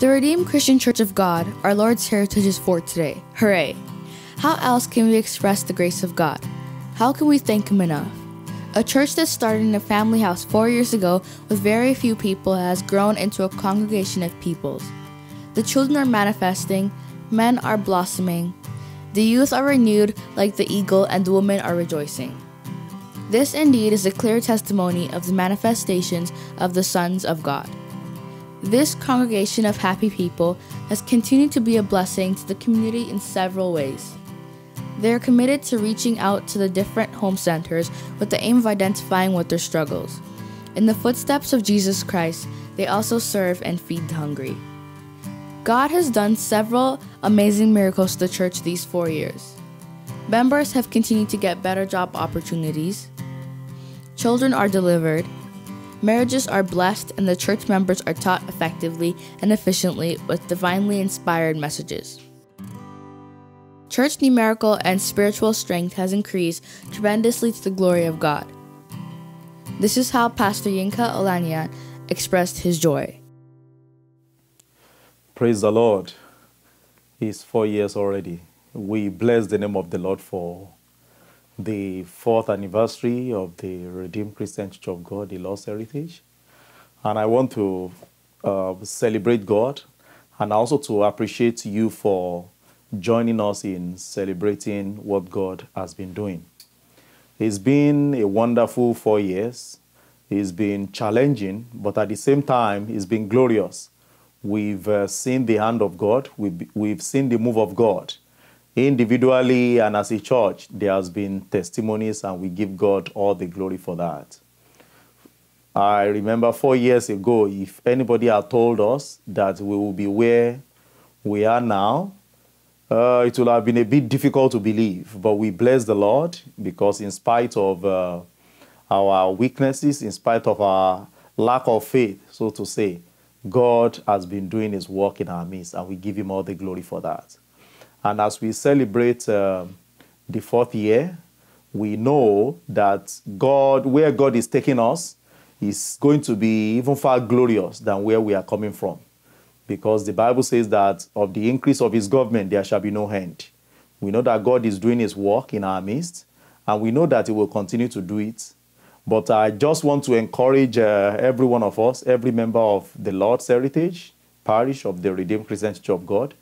The Redeemed Christian Church of God, our Lord's heritage is for today. Hooray! How else can we express the grace of God? How can we thank Him enough? A church that started in a family house four years ago with very few people has grown into a congregation of peoples. The children are manifesting, men are blossoming, the youth are renewed like the eagle, and the women are rejoicing. This indeed is a clear testimony of the manifestations of the sons of God. This congregation of happy people has continued to be a blessing to the community in several ways. They are committed to reaching out to the different home centers with the aim of identifying what their struggles. In the footsteps of Jesus Christ, they also serve and feed the hungry. God has done several amazing miracles to the church these four years. Members have continued to get better job opportunities, children are delivered, marriages are blessed, and the church members are taught effectively and efficiently with divinely inspired messages. Church numerical and spiritual strength has increased tremendously to the glory of God. This is how Pastor Yinka Olanian expressed his joy. Praise the Lord. It's four years already. We bless the name of the Lord for the fourth anniversary of the Redeemed Christian Church of God, the Lord's Heritage. And I want to uh, celebrate God and also to appreciate you for joining us in celebrating what God has been doing. It's been a wonderful four years. It's been challenging, but at the same time, it's been glorious. We've uh, seen the hand of God, we've, we've seen the move of God. Individually and as a church, there has been testimonies, and we give God all the glory for that. I remember four years ago, if anybody had told us that we will be where we are now, uh, it would have been a bit difficult to believe, but we bless the Lord because, in spite of uh, our weaknesses, in spite of our lack of faith, so to say, God has been doing His work in our midst, and we give Him all the glory for that. And as we celebrate uh, the fourth year, we know that God, where God is taking us, is going to be even far glorious than where we are coming from because the Bible says that of the increase of his government there shall be no end. We know that God is doing his work in our midst, and we know that he will continue to do it. But I just want to encourage uh, every one of us, every member of the Lord's Heritage Parish of the Redeemed Christian Church of God,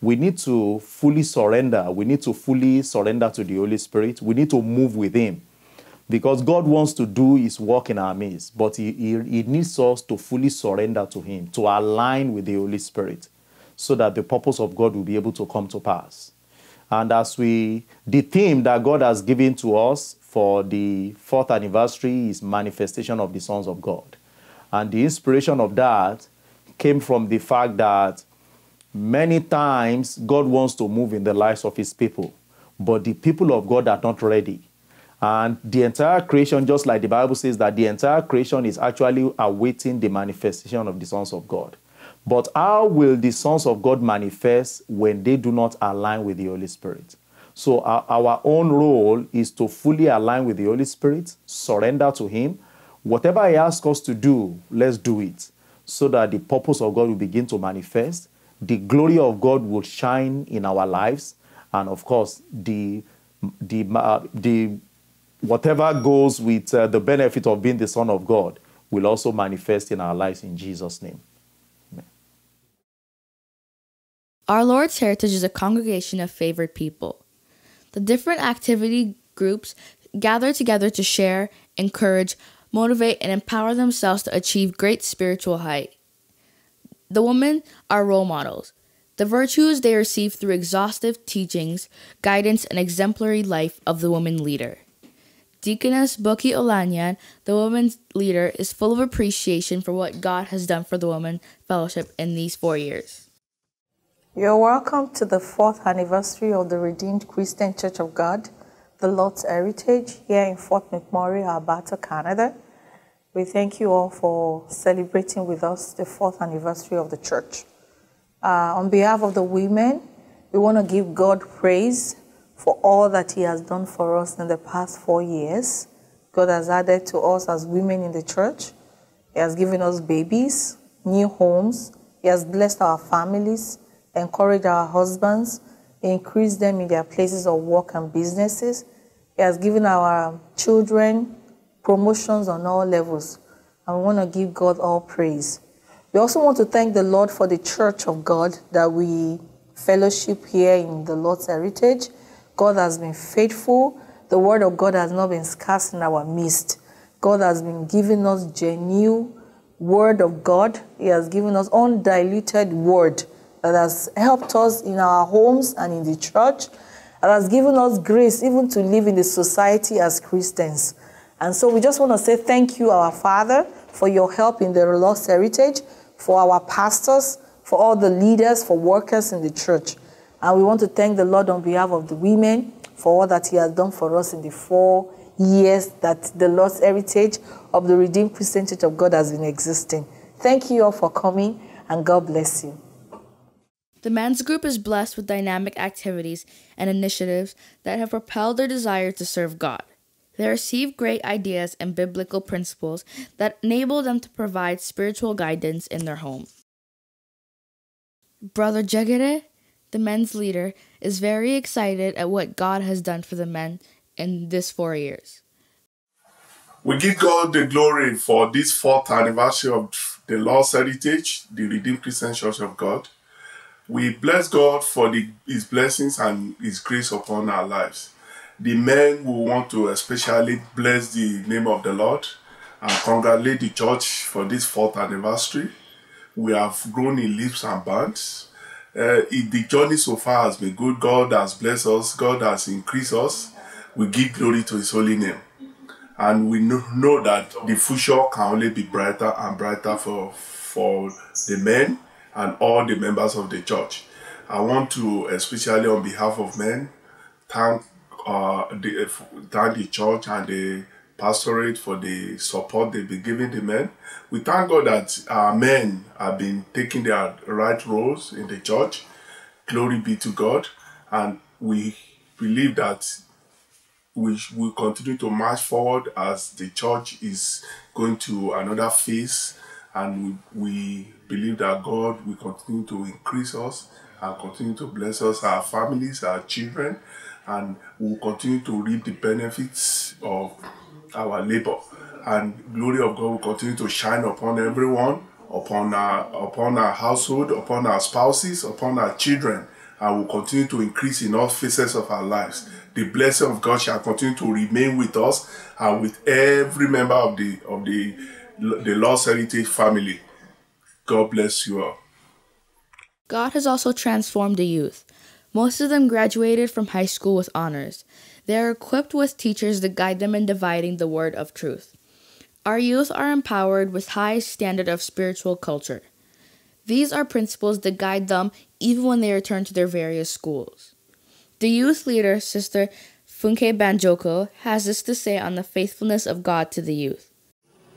we need to fully surrender. We need to fully surrender to the Holy Spirit. We need to move with him because God wants to do His work in our midst, but he, he, he, needs us to fully surrender to Him, to align with the Holy Spirit, so that the purpose of God will be able to come to pass. And as we, the theme that God has given to us for the fourth anniversary is manifestation of the sons of God. And the inspiration of that came from the fact that many times God wants to move in the lives of His people, but the people of God are not ready and the entire creation, just like the Bible says, that the entire creation is actually awaiting the manifestation of the sons of God. But how will the sons of God manifest when they do not align with the Holy Spirit? So, our, our own role is to fully align with the Holy Spirit, surrender to Him. Whatever He asks us to do, let's do it so that the purpose of God will begin to manifest. The glory of God will shine in our lives. And of course, the, the, uh, the whatever goes with uh, the benefit of being the Son of God will also manifest in our lives in Jesus' name. Amen. Our Lord's Heritage is a congregation of favored people. The different activity groups gather together to share, encourage, motivate, and empower themselves to achieve great spiritual height. The women are role models. The virtues they receive through exhaustive teachings, guidance, and exemplary life of the woman leader. Deaconess Boki Olanyan, the women's leader, is full of appreciation for what God has done for the Women Fellowship in these four years. You're welcome to the fourth anniversary of the Redeemed Christian Church of God, the Lord's Heritage, here in Fort McMurray, Alberta, Canada. We thank you all for celebrating with us the fourth anniversary of the church. Uh, on behalf of the women, we want to give God praise for all that He has done for us in the past four years. God has added to us as women in the church. He has given us babies, new homes, He has blessed our families, encouraged our husbands, increased them in their places of work and businesses. He has given our children promotions on all levels. And we want to give God all praise. We also want to thank the Lord for the church of God that we fellowship here in the Lord's heritage. God has been faithful. The word of God has not been scarce in our midst. God has been giving us genuine word of God. He has given us undiluted word that has helped us in our homes and in the church. and has given us grace even to live in the society as Christians. And so we just want to say thank you, our Father, for your help in the Lord's heritage, for our pastors, for all the leaders, for workers in the church. And we want to thank the Lord on behalf of the women for all that He has done for us in the four years that the Lord's heritage of the Redeemed Christian Church of God has been existing. Thank you all for coming, and God bless you. The men's group is blessed with dynamic activities and initiatives that have propelled their desire to serve God. They receive great ideas and biblical principles that enable them to provide spiritual guidance in their home. Brother Jagere, the men's leader, is very excited at what God has done for the men in this four years. We give God the glory for this fourth anniversary of the Lord's Heritage, the Redeemed Christian Church of God. We bless God for the, His blessings and His grace upon our lives. The men will want to especially bless the name of the Lord and congratulate the church for this fourth anniversary. We have grown in leaps and bounds. Uh, the journey so far has been good. God has blessed us. God has increased us. We give glory to His holy name. And we know, know that the future can only be brighter and brighter for, for the men and all the members of the church. I want to, especially on behalf of men, thank uh, the, thank the church and the pastorate for the support they've been giving the men. We thank God that our men have been taking their right roles in the church. Glory be to God. And we believe that we will continue to march forward as the church is going to another phase. And we, we believe that God will continue to increase us and continue to bless us, our families, our children, and we'll continue to reap the benefits of our labor. And glory of God will continue to shine upon everyone, upon our upon our household, upon our spouses, upon our children, and will continue to increase in all phases of our lives. The blessing of God shall continue to remain with us and with every member of the of the the Lord's Heritage family. God bless you all. God has also transformed the youth. Most of them graduated from high school with honors. They are equipped with teachers to guide them in dividing the word of truth. Our youth are empowered with high standard of spiritual culture. These are principles that guide them even when they return to their various schools. The youth leader, Sister Funke Banjoko, has this to say on the faithfulness of God to the youth.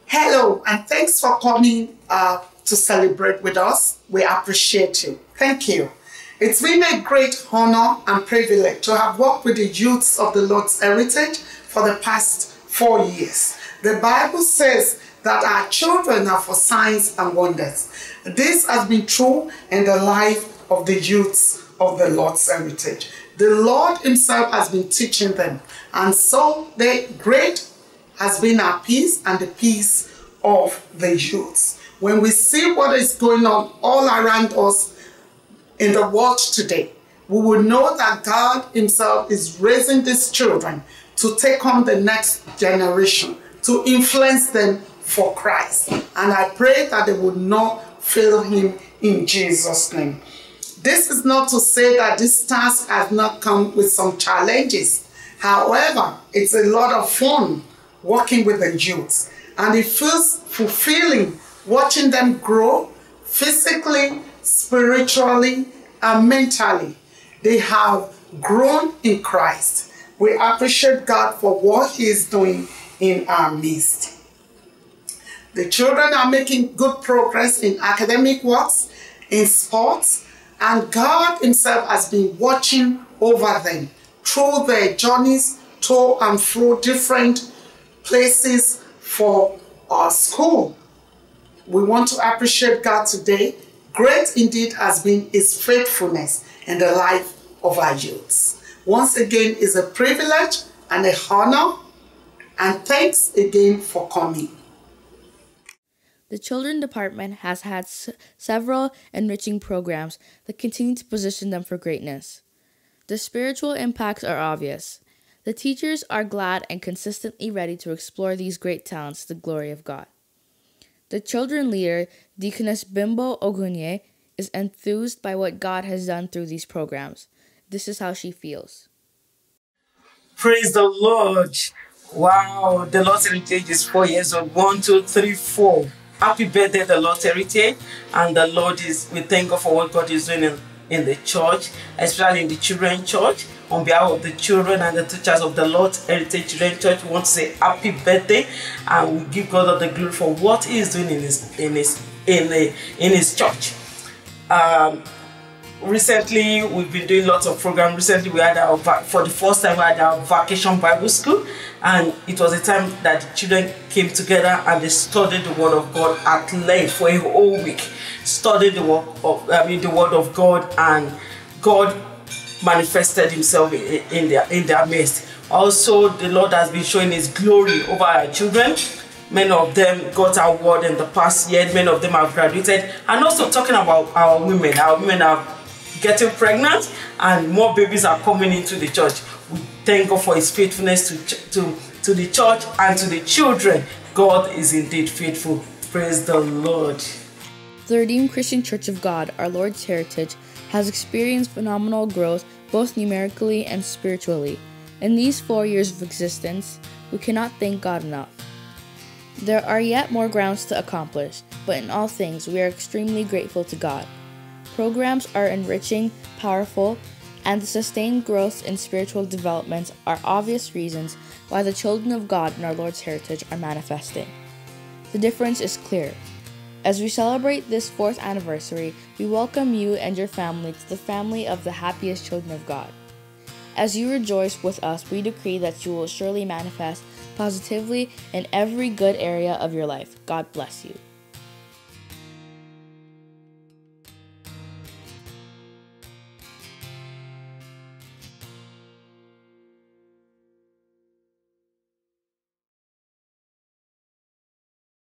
Hello, and thanks for coming uh, to celebrate with us. We appreciate you. Thank you. It's been a great honor and privilege to have worked with the youths of the Lord's Heritage for the past four years. The Bible says that our children are for signs and wonders. This has been true in the life of the youths of the Lord's Heritage. The Lord Himself has been teaching them, and so the great has been our peace and the peace of the youths. When we see what is going on all around us in the world today, we will know that God Himself is raising these children to take on the next generation, to influence them for Christ. And I pray that they will not fail Him in Jesus' name. This is not to say that this task has not come with some challenges. However, it's a lot of fun working with the youth. And it feels fulfilling watching them grow physically, spiritually, and mentally. They have grown in Christ. We appreciate God for what He is doing in our midst. The children are making good progress in academic works, in sports, and God Himself has been watching over them through their journeys to and through different places for our school. We want to appreciate God today Great indeed has been his faithfulness in the life of our youths. Once again, it's a privilege and a honor, and thanks again for coming. The Children Department has had several enriching programs that continue to position them for greatness. The spiritual impacts are obvious. The teachers are glad and consistently ready to explore these great talents to the glory of God. The children leader, Deaconess Bimbo Ogunye, is enthused by what God has done through these programs. This is how she feels. Praise the Lord. Wow, the Lord's Heritage is four years old. One, two, three, four. Happy birthday, the Lord's Heritage. And the Lord is, we thank God for what God is doing in, in the church, especially in the children church. On behalf of the children and the teachers of the Lord's Heritage Children Church, we want to say happy birthday and we give God all the glory for what He is doing in His in His in, the, in His church. Um, recently we've been doing lots of programs recently we had our for the first time we had our vacation bible school and it was a time that the children came together and they studied the word of god at length for a whole week studied the word of i mean the word of god and god manifested himself in, in their in their midst. Also the lord has been showing his glory over our children. Many of them got award in the past year. Many of them have graduated. And also talking about our women our women are getting pregnant and more babies are coming into the church. We thank god for his faithfulness to to to the church and to the children. God is indeed faithful. Praise the lord The Redeemed Christian Church of God, our Lord's heritage, has experienced phenomenal growth both numerically and spiritually. In these four years of existence, we cannot thank God enough. There are yet more grounds to accomplish, but in all things, we are extremely grateful to God. Programs are enriching, powerful, and the sustained growth in spiritual developments are obvious reasons why the children of God in our Lord's heritage are manifesting. The difference is clear. As we celebrate this fourth anniversary, we welcome you and your family to the family of the happiest children of God. As you rejoice with us, we decree that you will surely manifest positively in every good area of your life. God bless you.